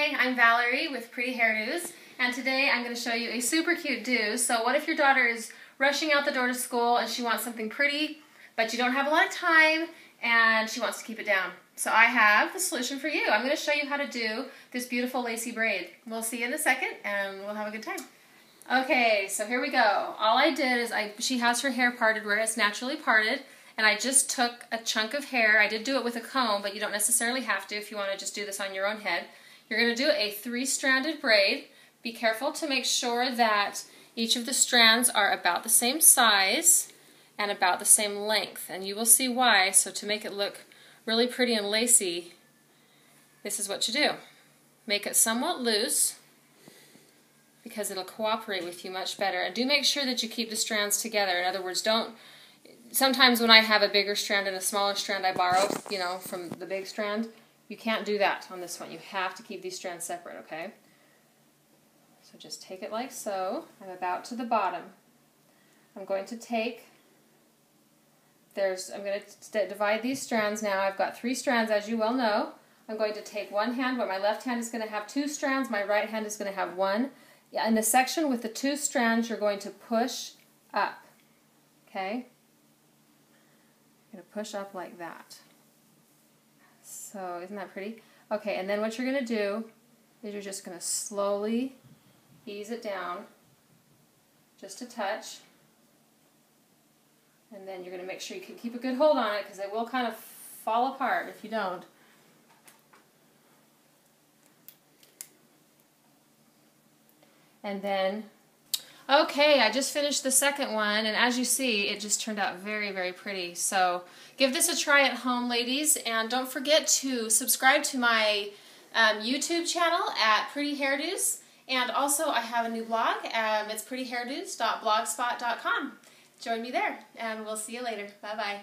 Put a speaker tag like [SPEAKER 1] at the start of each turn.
[SPEAKER 1] Hi, I'm Valerie with Pretty Hairdos, and today I'm going to show you a super cute do. So what if your daughter is rushing out the door to school and she wants something pretty, but you don't have a lot of time and she wants to keep it down? So I have the solution for you. I'm going to show you how to do this beautiful lacy braid. We'll see you in a second and we'll have a good time. Okay, so here we go. All I did is I she has her hair parted where it's naturally parted, and I just took a chunk of hair. I did do it with a comb, but you don't necessarily have to if you want to just do this on your own head. You're going to do a three-stranded braid. Be careful to make sure that each of the strands are about the same size and about the same length, and you will see why. So to make it look really pretty and lacy, this is what you do. Make it somewhat loose because it'll cooperate with you much better. And do make sure that you keep the strands together. In other words, don't sometimes when I have a bigger strand and a smaller strand I borrow, you know, from the big strand, you can't do that on this one. You have to keep these strands separate, okay? So just take it like so. I'm about to the bottom. I'm going to take, there's, I'm going to divide these strands now. I've got three strands, as you well know. I'm going to take one hand, where my left hand is going to have two strands, my right hand is going to have one. In the section with the two strands, you're going to push up, okay? You're going to push up like that. So isn't that pretty? Okay, and then what you're going to do is you're just going to slowly ease it down just a touch. And then you're going to make sure you can keep a good hold on it because it will kind of fall apart if you don't. And then Okay, I just finished the second one, and as you see, it just turned out very, very pretty. So give this a try at home, ladies, and don't forget to subscribe to my um, YouTube channel at Pretty Hairdos, and also I have a new blog. Um, it's prettyhairdos.blogspot.com. Join me there, and we'll see you later. Bye-bye.